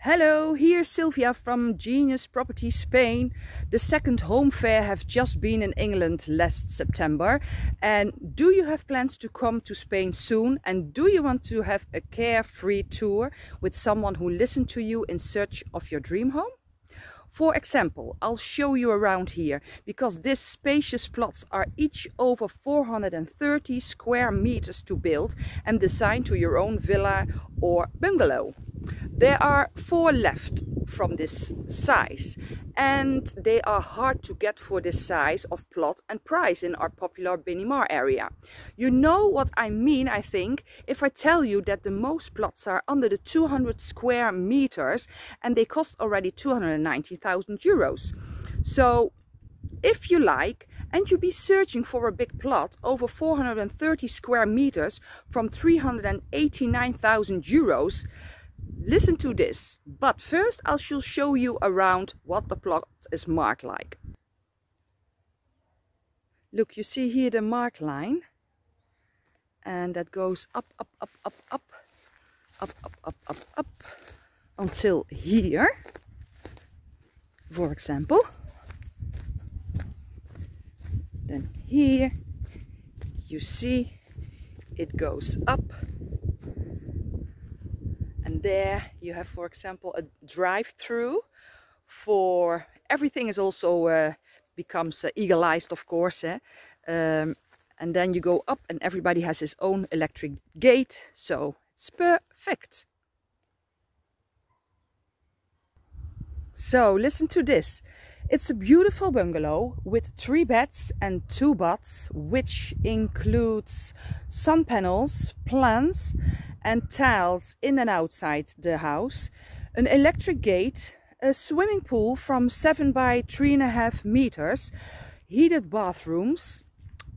Hello, here's Sylvia from Genius Property Spain. The second home fair have just been in England last September. And do you have plans to come to Spain soon? And do you want to have a carefree tour with someone who listens to you in search of your dream home? For example, I'll show you around here because these spacious plots are each over 430 square meters to build and designed to your own villa or bungalow. There are four left from this size and they are hard to get for this size of plot and price in our popular Benimar area. You know what I mean I think if I tell you that the most plots are under the 200 square meters and they cost already 290,000 euros. So if you like and you be searching for a big plot over 430 square meters from 389,000 euros Listen to this, but first I shall show you around what the plot is marked like. Look, you see here the mark line and that goes up, up, up, up, up, up, up, up, up, up until here, for example. Then here you see it goes up there you have for example a drive-through for everything is also uh, becomes uh, eagle-eyed of course eh? um, and then you go up and everybody has his own electric gate so it's perfect so listen to this it's a beautiful bungalow with three beds and two baths, which includes sun panels, plants and tiles in and outside the house, an electric gate, a swimming pool from 7 by 3.5 meters, heated bathrooms,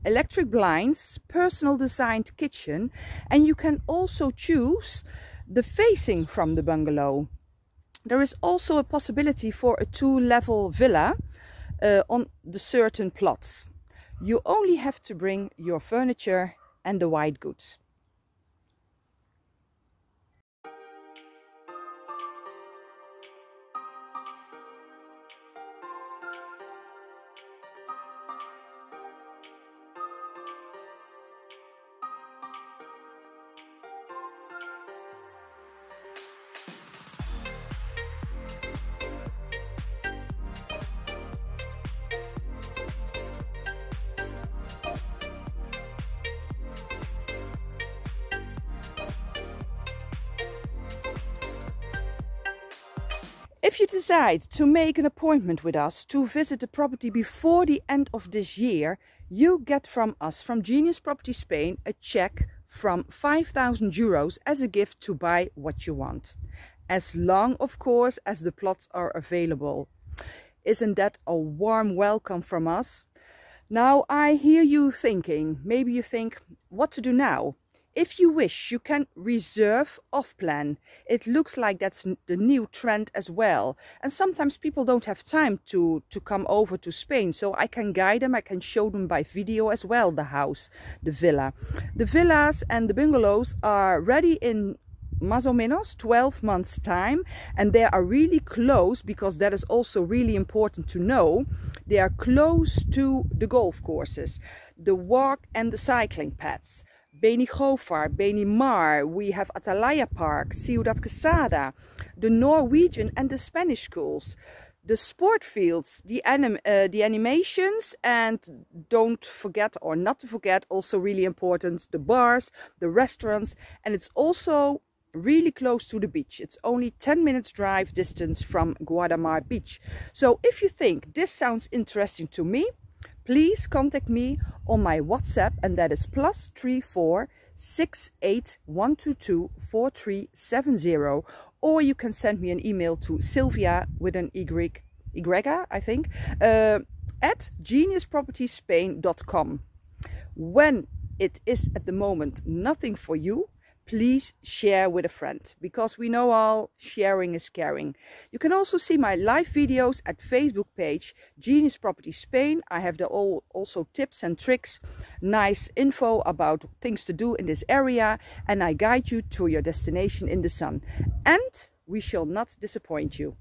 electric blinds, personal designed kitchen and you can also choose the facing from the bungalow. There is also a possibility for a two-level villa uh, on the certain plots. You only have to bring your furniture and the white goods. If you decide to make an appointment with us to visit the property before the end of this year, you get from us, from Genius Property Spain, a check from 5,000 euros as a gift to buy what you want. As long, of course, as the plots are available. Isn't that a warm welcome from us? Now I hear you thinking, maybe you think, what to do now? If you wish, you can reserve off plan. It looks like that's the new trend as well. And sometimes people don't have time to, to come over to Spain. So I can guide them, I can show them by video as well, the house, the villa. The villas and the bungalows are ready in más o menos 12 months time and they are really close because that is also really important to know they are close to the golf courses the walk and the cycling paths Benijófar, Beni Mar, we have Atalaya Park, Ciudad Quesada, the Norwegian and the Spanish schools, the sport fields, the, anim uh, the animations, and don't forget or not to forget, also really important, the bars, the restaurants, and it's also really close to the beach. It's only 10 minutes drive distance from Guardamar Beach. So if you think this sounds interesting to me, please contact me on my WhatsApp and that is plus 34 68122 or you can send me an email to Sylvia with an Y, I think, uh, at geniuspropertyspain.com. When it is at the moment nothing for you, please share with a friend because we know all sharing is caring. You can also see my live videos at Facebook page Genius Property Spain. I have the all also tips and tricks, nice info about things to do in this area and I guide you to your destination in the sun. And we shall not disappoint you.